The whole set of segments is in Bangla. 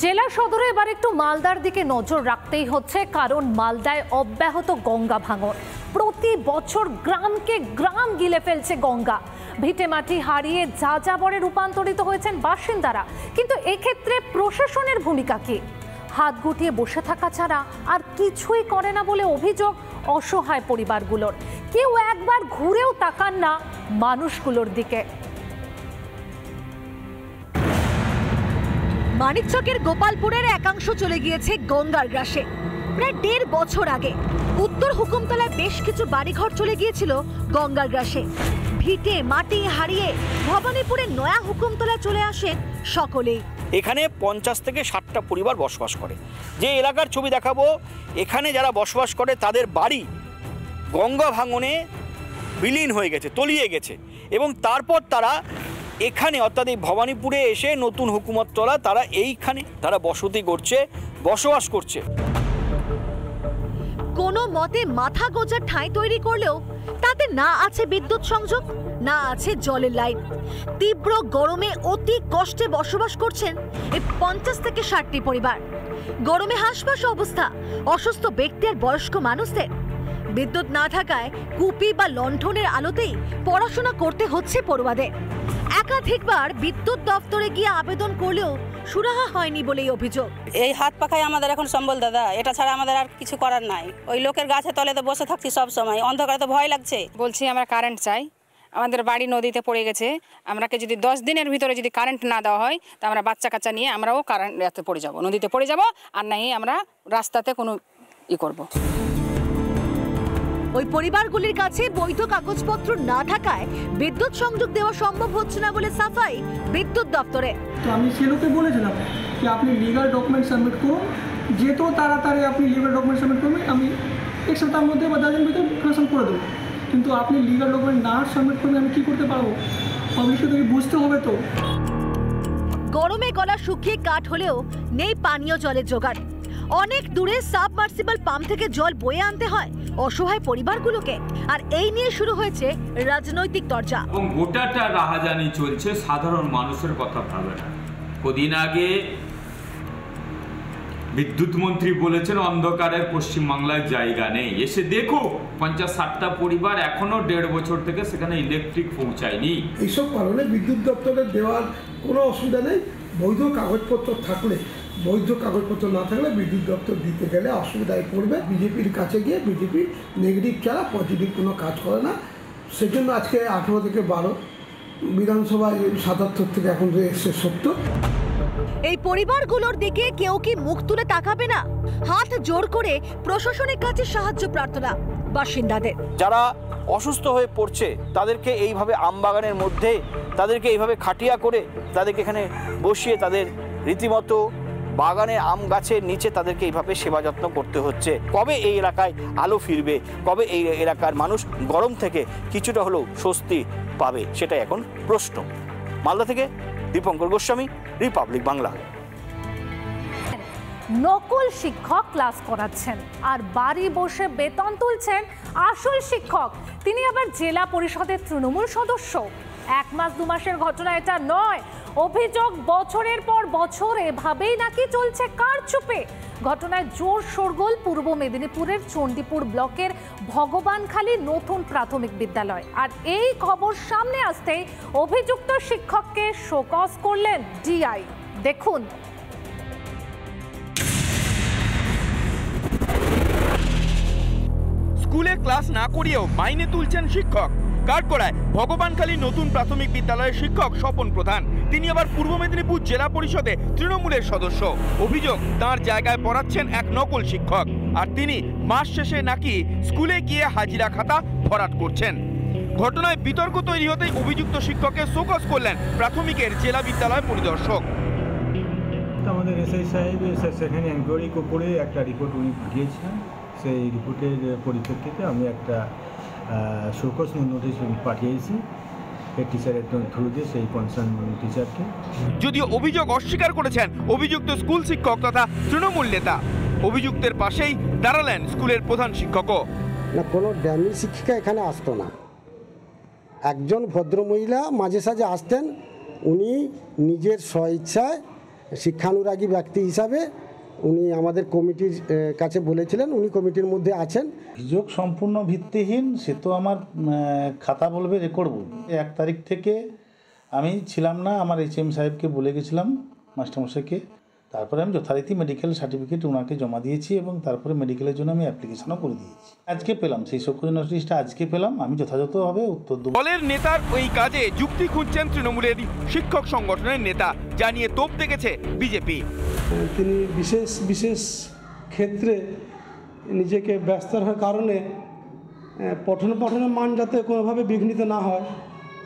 জেলা সদরে এবার একটু মালদার দিকে নজর রাখতেই হচ্ছে, কারণ মালদায় অব্যাহত গঙ্গা ভাঙন। প্রতি বছর গ্রামকে গ্রাম গিলে ফেলছে গঙ্গা। ভিটে মাটি হারিয়ে যা যাবরে রূপান্তরিত হয়েছেন বাসিন্দারা। কিন্তু এক্ষেত্রে প্রশাসনের ভূমিকা কি? হাত গুটিয়ে বসে থাকা ছাড়া আর কিছুই করে না বলে অভিযোগ অসহায় পরিবারগুলোর। কেউ একবার ঘুরেও তাকান না মানুষগুলোর দিকে। মানিকচকের গোপালপুরের একাংশ চলে গিয়েছে গঙ্গার গ্রাসে। প্রায় দেড় বছর আগে উত্তর হুকুমতলায় বেশ কিছু বাড়িঘর চলে গিয়েছিল গঙ্গার গ্রাসে। ভিটে, মাটি হারিয়ে ভবানীপুরের নয়া হুকুমতলায় চলে আসেন সকলেই। এখানে পঞ্চাশ থেকে ষাটটা পরিবার বসবাস করে। যে এলাকার ছবি দেখাবো, এখানে যারা বসবাস করে তাদের বাড়ি গঙ্গা ভাঙনে বিলীন হয়ে গেছে, তলিয়ে গেছে এবং তারপর তারা এখানে অর্থাৎ এই ভবানীপুরে এসে নতুন হুকুমতলা তারা এইখানে, তারা বসতি করছে বসবাস করছে। কোনো মতে মাথা গোজার ঠাঁই তৈরি করলেও তাতে না আছে বিদ্যুৎ সংযোগ, না আছে জলের লাইন। তীব্র গরমে অতি কষ্টে বসবাস করছেন এই পঞ্চাশ থেকে ষাটটি পরিবার। গরমে হাঁসফাঁস অবস্থা, অসুস্থ ব্যক্তি আর বয়স্ক মানুষদের। বিদ্যুৎ না থাকায় কুপি বা লণ্ঠনের আলোতেই পড়াশোনা করতে হচ্ছে পড়ুয়াদের। একাধিকবার বিদ্যুৎ দপ্তরে গিয়ে আবেদন করলেও সুরাহা হয়নি বলেই অভিযোগ। এই হাত পাখায় আমাদের এখন সম্বল দাদা। এটা ছাড়া আমাদের আর কিছু করার নাই। ওই লোকের গাছে তলে তো বসে থাকছি সব সময়। অন্ধকারে তো ভয় লাগছে। বলছি আমরা কারেন্ট চাই। আমাদের বাড়ি নদীতে পড়ে গেছে। আমরাকে যদি দশ দিনের ভিতরে যদি কারেন্ট না দেওয়া হয় তা আমরা বাচ্চা কাচ্চা নিয়ে আমরাও কারেন্ট এতে পড়ে যাব। নদীতে পড়ে যাব। আর নাই আমরা রাস্তাতে কোনো ই করব। ওই পরিবারগুলির কাছে বৈধ কাগজপত্র না থাকায় বিদ্যুৎ সংযোগ দেওয়া সম্ভব হচ্ছে না বলে সাফাই বিদ্যুৎ দপ্তরে। আমি সেলোকে বলেছিলাম যে আপনি লিগাল ডকুমেন্ট সাবমিট করুন যেত তাড়াতাড়ি আপনি লিগাল ডকুমেন্ট সাবমিট করবেন আমি এক সপ্তাহের মধ্যে বা দশ দিনের ভিতরে কানেকশন করে দেবো। কিন্তু আপনি লিগাল ডকুমেন্ট না সাবমিট করলে আমি কী করতে পারব? পাবলিককে তো বুঝতে হবে তো? গরমে গলা শুকিয়ে কাঠ হলেও নেই পানীয় জলের জোগাড়। অনেক দূরে সাবমার্সিবল পাম্প থেকে জল বয়ে আনতে হয় অসহায় পরিবারগুলোকে। আর এই নিয়ে শুরু হয়েছে রাজনৈতিক দরজা এবং গোটাটা রাহাজানি চলছে সাধারণ মানুষের কথা ভাবে না। কদিন আগে বিদ্যুৎ মন্ত্রী বলেছেন অন্ধকারের পশ্চিমবাংলায় জায়গা নেই। এসে দেখো পঞ্চাশ ষাটটা পরিবার এখনও দেড় বছর থেকে সেখানে ইলেকট্রিক পৌঁছায়নি। এইসব কারণে বিদ্যুৎ দপ্তরের দেওয়ার কোনো অসুবিধা নেই। বৈধ কাগজপত্র থাকলে বৈধ কাগজপত্র না থাকলে বিদ্যুৎ দপ্তর দিতে গেলে অসুবিধায় পড়বে। বিজেপির কাছে গিয়ে বিজেপি নেগেটিভ ছাড়া পজিটিভ কোনো কাজ করে না। সেজন্য আজকে আঠেরো থেকে বারো বিধানসভায় সাতাত্তর থেকে এখন যে এসছে সত্তর। এই পরিবারগুলোর দিকে কেউ কি মুখ তুলে তাকাবে না? হাত জোর করে প্রশাসনের কাছে সাহায্য প্রার্থনা বাসিন্দাদের। যারা অসুস্থ হয়ে পড়ছে তাদেরকে এইভাবে আমবাগানের মধ্যে তাদেরকে এইভাবে খাটিয়া করে তাদেরকে এখানে বসিয়ে তাদের রীতিমতো বাগানের আম গাছের নিচে তাদেরকে এইভাবে সেবা যত্ন করতে হচ্ছে। কবে এই এলাকায় আলো ফিরবে? কবে এই এলাকার মানুষ গরম থেকে কিছুটা হলেও স্বস্তি পাবে? সেটাই এখন প্রশ্ন। মালদা থেকে দীপঙ্কর গোস্বামী, রিপাবলিক বাংলা। নকল শিক্ষক ক্লাস করাচ্ছেন আর বাড়ি বসে বেতন তুলছেন আসল শিক্ষক। তিনি আবার জেলা পরিষদের তৃণমূল সদস্য। এক মাস দু মাসের ঘটনা এটা নয় অভিযোগ বছরের পর বছর, এভাবেই নাকি চলছে কার চুপে? ঘটনায় জোর শোরগোল পূর্ব মেদিনীপুরের চণ্ডীপুর ব্লকের ভগবানখালী নতুন প্রাথমিক বিদ্যালয়। আর এই খবর সামনে আসতেই অভিযুক্ত শিক্ষককে শোকজ করলেন ডিআই। দেখুন। স্কুলে ক্লাস না করিয়েও মাইনে তুলছেন শিক্ষক। কাঠগড়ায় ভগবানখালী নতুন প্রাথমিক বিদ্যালয়ের শিক্ষক স্বপন প্রধান। তিনি আবার পূর্ব মেদিনীপুর জেলা পরিষদে তৃণমূলের সদস্য। অভিযোগ, তার জায়গায় পড়াচ্ছেন এক নকল শিক্ষক। আর তিনি মাস শেষে নাকি স্কুলে গিয়ে হাজিরা খাতা ভরাট করছেন। ঘটনায় বিতর্ক তৈরি হতেই অভিযুক্ত শিক্ষককে শোকজ করলেন প্রাথমিকের জেলা বিদ্যালয় পরিদর্শক। আমাদের এসআই সাহেব সেখানে এনকোয়ারি করে একটা রিপোর্ট উনি পাঠিয়েছিলেন। সেই রিপোর্টের পরিপ্রেক্ষিতে আমি একটা শোকস নোটিশ পাঠিয়েছি। টিচারের থ্রু দিয়ে সেই কনসার্ন টিচারকে যদিও অভিযোগ অস্বীকার করেছেন অভিযুক্ত স্কুল শিক্ষক তথা তৃণমূল নেতা। অভিযুক্তের পাশেই দাঁড়ালেন স্কুলের প্রধান শিক্ষকও। না কোনো ড্যামি শিক্ষিকা এখানে আসতো না। একজন ভদ্রমহিলা মাঝে সাঝে আসতেন উনি নিজের স্বইচ্ছায় শিক্ষানুরাগী ব্যক্তি হিসাবে উনি আমাদের কমিটির কাছে বলেছিলেন উনি কমিটির মধ্যে আছেন। অভিযোগ সম্পূর্ণ ভিত্তিহীন সে তো আমার খাতা বলবে রেকর্ড বলবে এক তারিখ থেকে আমি ছিলাম না আমার এইচ এম সাহেবকে বলে গেছিলাম মাস্টারমশাইকে। তারপরে আমি যথারীতি মেডিকেল সার্টিফিকেট ওনাকে জমা দিয়েছি এবং তারপরে মেডিকেলের জন্য আমি অ্যাপ্লিকেশনও করে দিয়েছি। আজকে পেলাম সেই সক্রিয় নোটিশটা আজকে পেলাম আমি যথাযথভাবে উত্তর দেবো। দলের নেতার ওই কাজে যুক্তি খুঁজছেন তৃণমূলের শিক্ষক সংগঠনের নেতা জানিয়ে তোপ দেখেছে বিজেপি। তিনি বিশেষ বিশেষ ক্ষেত্রে নিজেকে ব্যস্ত রাখার কারণে পঠন পঠনের মান যাতে কোনোভাবে বিঘ্নিত না হয়,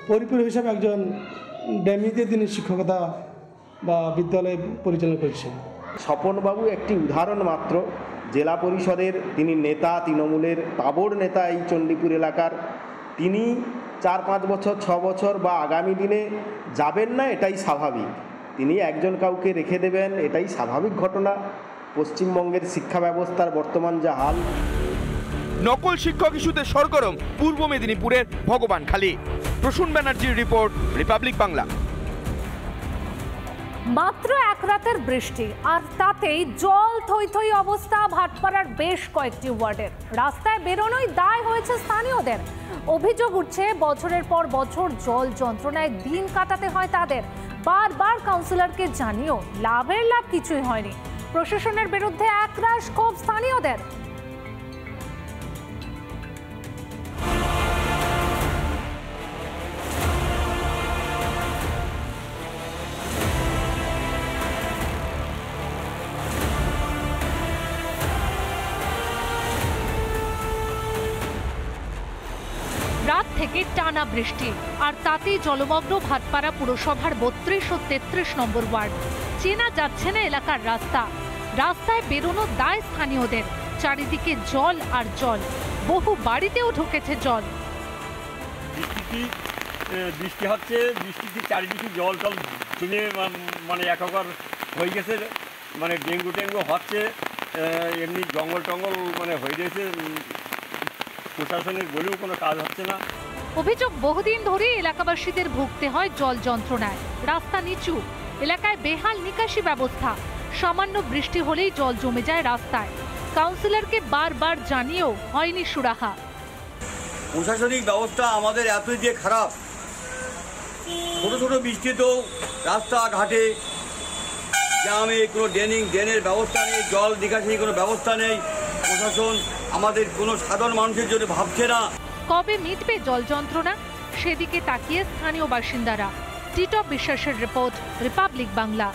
পরিপূরক হিসাবে একজন ড্যামিতে তিনি শিক্ষকতা বা বিদ্যালয় পরিচালনা করছেন। স্বপনবাবু একটি উদাহরণ মাত্র। জেলা পরিষদের তিনি নেতা তৃণমূলের তাবড় নেতা এই চণ্ডীপুর এলাকার। তিনি চার পাঁচ বছর, ছ বছর বা আগামী দিনে যাবেন না এটাই স্বাভাবিক। তিনি একজন কাউকে রেখে দেবেন, এটাই স্বাভাবিক ঘটনা। পশ্চিমবঙ্গের শিক্ষা ব্যবস্থার বর্তমান যা হাল। নকল শিক্ষক ইস্যুতে সরগরম পূর্ব মেদিনীপুরের ভগবান খালি প্রসূন ব্যানার্জির রিপোর্ট, রিপাবলিক বাংলা। মাত্র এক রাতের বৃষ্টি, আর তাতেই জল থই থই অবস্থা ভাটপাড়ার বেশ কয়েকটি ওয়ার্ডের। রাস্তায় বেরোনোই দায় হয়েছে স্থানীয়দের। অভিযোগ উঠছে, বছরের পর বছর জল যন্ত্রণায় দিন কাটাতে হয় তাদের। বারবার কাউন্সিলরকে জানিয়েও লাভের লাভ কিছুই হয়নি। প্রশাসনের বিরুদ্ধে একরাশ ক্ষোভ স্থানীয়দের। থেকে টানা বৃষ্টি। আর তাতেই জলমগ্ন ভাটপাড়া পুরসভার বত্রিশ ও তেত্রিশ নম্বর ওয়ার্ড। চেনা যাচ্ছে না এলাকার রাস্তা। রাস্তায় বেরোনো দায় স্থানীয়দের। চারিদিকে জল আর জল। বহু বাড়িতেও ঢুকেছে জল। বৃষ্টি বৃষ্টি হচ্ছে, বৃষ্টিতে চারিদিকে জল টল জমে মানে একাকার হয়ে গেছে। মানে ডেঙ্গু টেঙ্গু হচ্ছে এমনি জঙ্গল টঙ্গল মানে হয়ে গেছে উম, প্রশাসনের বলেও কোনো কাজ হচ্ছে না। অভিযোগ বহুদিন ধরে এলাকাবাসীদের ভুগতে হয় জল যন্ত্রণায়। রাস্তা নিচু এলাকায় বেহাল নিকাশি ব্যবস্থা। সামান্য বৃষ্টি হলেই জল জমে যায় রাস্তায়। কাউন্সিলরকে বারবার জানিয়েও হয়নি সুরাহা। প্রশাসনিক ব্যবস্থা আমাদের এত যে খারাপ। ছোট ছোটো বৃষ্টিতেও রাস্তাঘাটে গ্রামে কোনো ড্রেনিং ড্রেনের ব্যবস্থা নেই জল নিকাশি কোনো ব্যবস্থা নেই। প্রশাসন আমাদের কোনো সাধারণ মানুষের জন্য ভাবছে না। কবে মিটবে জল যন্ত্রণা? সেদিকে তাকিয়ে স্থানীয় বাসিন্দারা। টিটপ বিশ্বাসের রিপোর্ট, রিপাবলিক বাংলা।